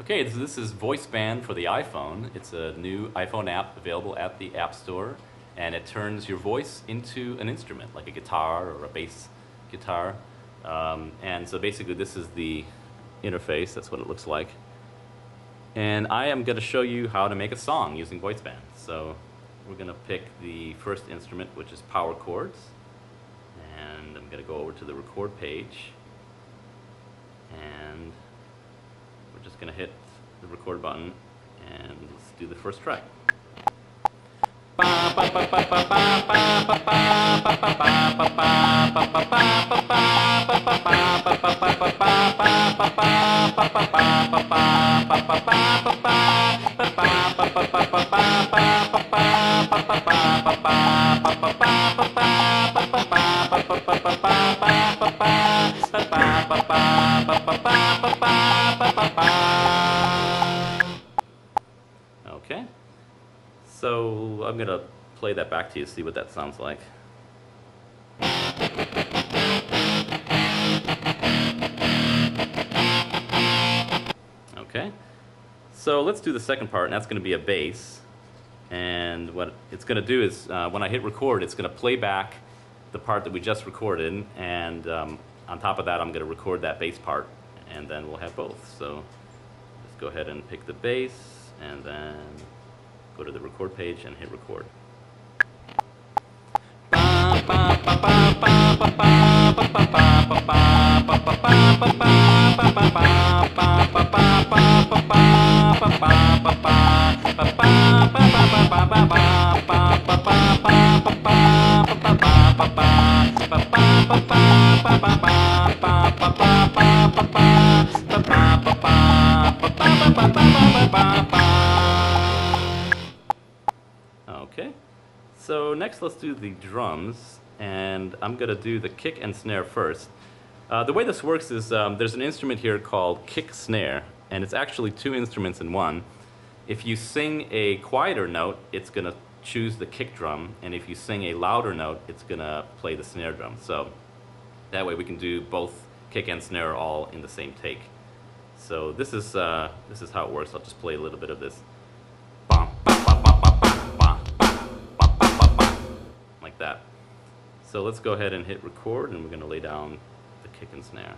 Okay, this, this is VoiceBand for the iPhone. It's a new iPhone app available at the App Store, and it turns your voice into an instrument, like a guitar or a bass guitar. Um, and so basically, this is the interface. That's what it looks like. And I am going to show you how to make a song using VoiceBand. So we're going to pick the first instrument, which is power chords. And I'm going to go over to the record page. And just going to hit the record button and let's do the first track. Okay. So I'm going to play that back to you, see what that sounds like. Okay. So let's do the second part, and that's going to be a bass. And what it's going to do is, uh, when I hit record, it's going to play back the part that we just recorded, and um, on top of that, I'm going to record that bass part, and then we'll have both. So let's go ahead and pick the bass, and then go to the record page and hit record. Okay. So next let's do the drums and I'm gonna do the kick and snare first. Uh, the way this works is um, there's an instrument here called kick snare and it's actually two instruments in one. If you sing a quieter note, it's gonna choose the kick drum and if you sing a louder note, it's gonna play the snare drum. So that way we can do both kick and snare all in the same take. So this is, uh, this is how it works. I'll just play a little bit of this. Like that. So let's go ahead and hit record and we're going to lay down the kick and snare.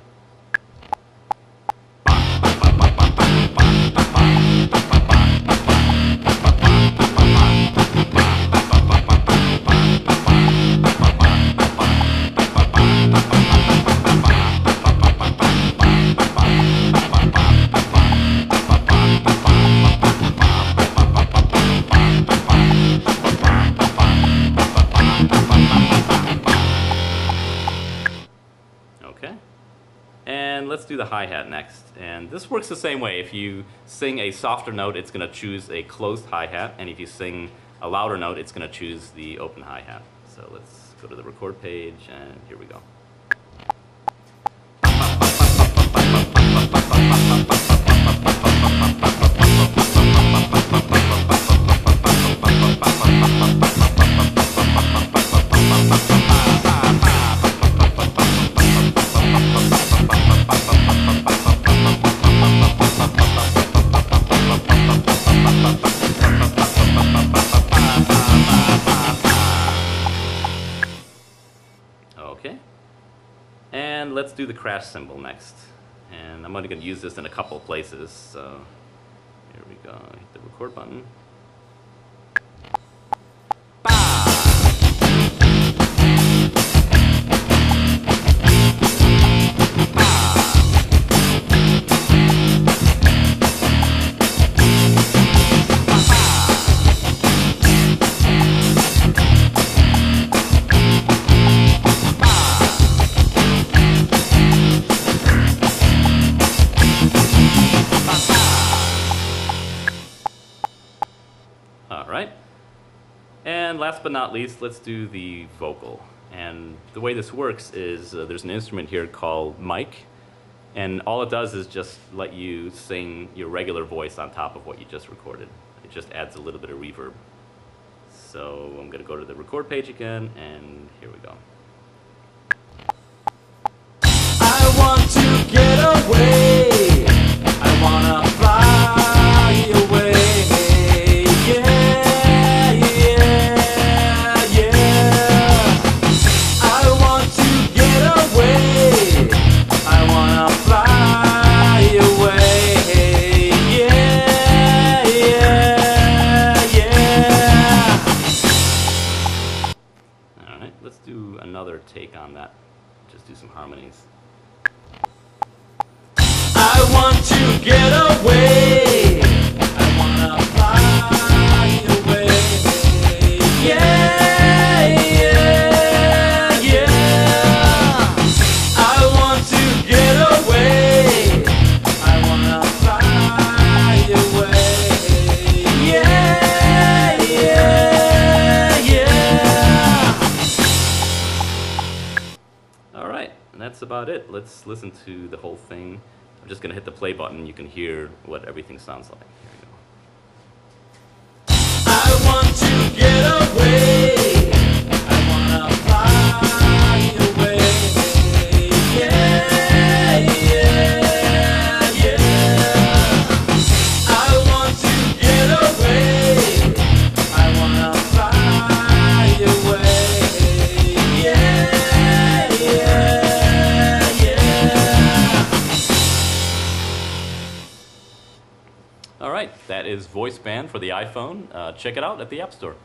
Let's do the hi-hat next. And this works the same way. If you sing a softer note, it's going to choose a closed hi-hat. And if you sing a louder note, it's going to choose the open hi-hat. So let's go to the record page, and here we go. Okay. And let's do the crash cymbal next. And I'm only going to use this in a couple places. So here we go. Hit the record button. Right. And last but not least, let's do the vocal. And the way this works is uh, there's an instrument here called mic, and all it does is just let you sing your regular voice on top of what you just recorded. It just adds a little bit of reverb. So I'm going to go to the record page again, and here we go. let's do another take on that. Just do some harmonies. I want to get away. About it. Let's listen to the whole thing. I'm just gonna hit the play button. You can hear what everything sounds like. Here we go. That is Voice Band for the iPhone. Uh, check it out at the App Store.